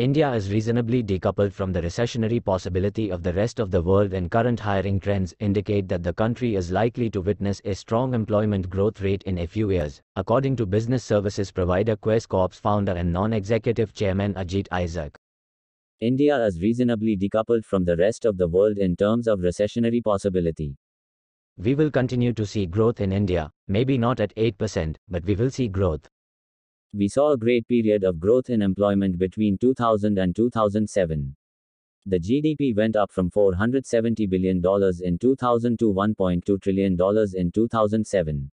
India is reasonably decoupled from the recessionary possibility of the rest of the world and current hiring trends indicate that the country is likely to witness a strong employment growth rate in a few years, according to business services provider Quess Corp's founder and non-executive chairman Ajit Isaac. India is reasonably decoupled from the rest of the world in terms of recessionary possibility. We will continue to see growth in India, maybe not at 8%, but we will see growth. We saw a great period of growth in employment between 2000 and 2007. The GDP went up from $470 billion in 2000 to $1.2 trillion in 2007.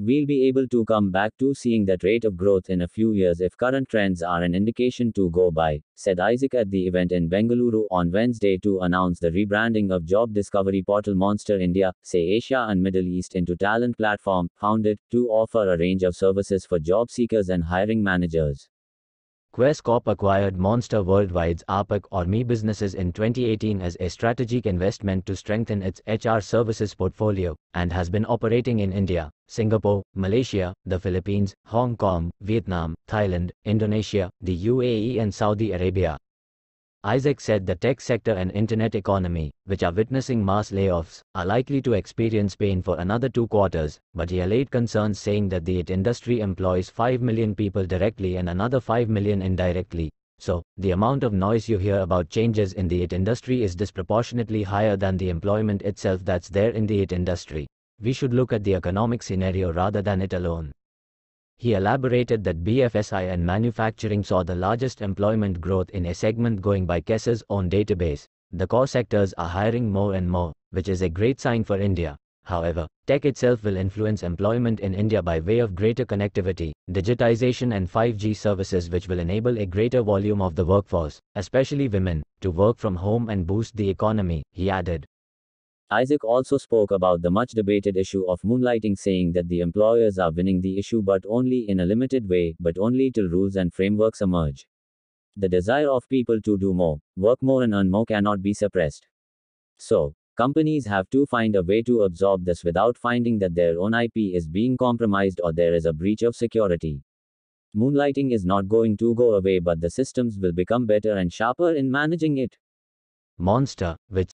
We'll be able to come back to seeing that rate of growth in a few years if current trends are an indication to go by, said Isaac at the event in Bengaluru on Wednesday to announce the rebranding of job discovery portal Monster India, say Asia and Middle East into talent platform, foundit to offer a range of services for job seekers and hiring managers. Quess Corp acquired Monster Worldwide's APAC or Me businesses in 2018 as a strategic investment to strengthen its HR services portfolio, and has been operating in India, Singapore, Malaysia, the Philippines, Hong Kong, Vietnam, Thailand, Indonesia, the UAE and Saudi Arabia. Isaac said the tech sector and internet economy, which are witnessing mass layoffs, are likely to experience pain for another two quarters, but he allayed concerns saying that the IT industry employs 5 million people directly and another 5 million indirectly. So, the amount of noise you hear about changes in the IT industry is disproportionately higher than the employment itself that's there in the IT industry. We should look at the economic scenario rather than it alone. He elaborated that BFSI and manufacturing saw the largest employment growth in a segment going by Quess's own database. The core sectors are hiring more and more, which is a great sign for India. However, tech itself will influence employment in India by way of greater connectivity, digitization and 5G services which will enable a greater volume of the workforce, especially women, to work from home and boost the economy, he added. Isaac also spoke about the much debated issue of moonlighting, saying that the employers are winning the issue but only in a limited way, but only till rules and frameworks emerge. The desire of people to do more, work more, and earn more cannot be suppressed. So, companies have to find a way to absorb this without finding that their own IP is being compromised or there is a breach of security. Moonlighting is not going to go away, but the systems will become better and sharper in managing it. Monster, which